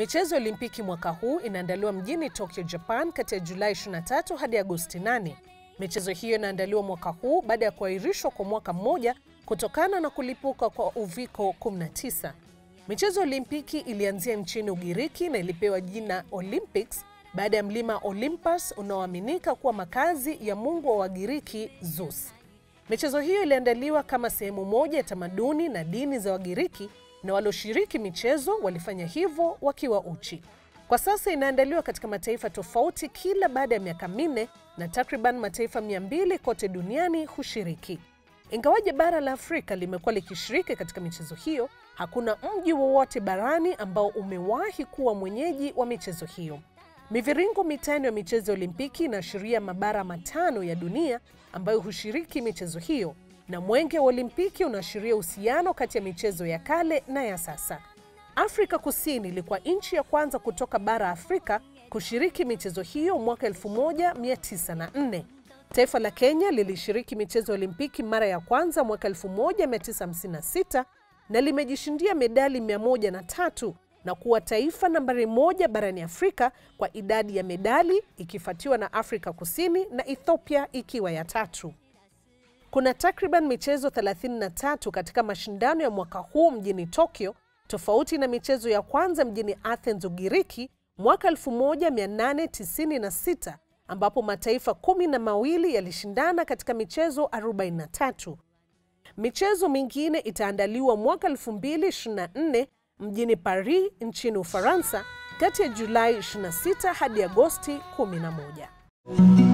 Michezo ya Olimpiki mwaka huu inaandaliwa mjini Tokyo, Japan kati ya Julai 23 hadi Agosti 8. Michezo hiyo inaandaliwa mwaka huu baada ya kuahirishwa kwa mwaka mmoja kutokana na kulipuka kwa uviko 19. Michezo ya Olimpiki ilianzia nchini Ugiriki na ilipewa jina Olympics baada ya mlima Olympus unaoaminika kuwa makazi ya mungu wa Wagiriki Zeus. Michezo hiyo iliandaliwa kama sehemu moja ya tamaduni na dini za Wagiriki na walioshiriki michezo walifanya hivyo wakiwa uchi. Kwa sasa inaandaliwa katika mataifa tofauti kila baada ya miaka minne na takriban mataifa mia mbili kote duniani hushiriki. Ingawaje bara la Afrika limekuwa likishiriki katika michezo hiyo, hakuna mji wowote barani ambao umewahi kuwa mwenyeji wa michezo hiyo. Miviringo mitano ya michezo ya Olimpiki inaashiria mabara matano ya dunia ambayo hushiriki michezo hiyo, na mwenge wa Olimpiki unaashiria uhusiano kati ya michezo ya kale na ya sasa. Afrika Kusini ilikuwa nchi ya kwanza kutoka bara Afrika kushiriki michezo hiyo mwaka 1904. Taifa la Kenya lilishiriki michezo ya Olimpiki mara ya kwanza mwaka 1956 na limejishindia medali 103 na kuwa taifa nambari moja barani Afrika kwa idadi ya medali ikifuatiwa na Afrika Kusini na Ethiopia ikiwa ya tatu. Kuna takriban michezo 33 katika mashindano ya mwaka huu mjini Tokyo, tofauti na michezo ya kwanza mjini Athens, Ugiriki mwaka 1896 ambapo mataifa kumi na mawili yalishindana katika michezo 43. Michezo mingine itaandaliwa mwaka 2024 mjini Paris nchini Ufaransa kati ya Julai 26 hadi Agosti 11.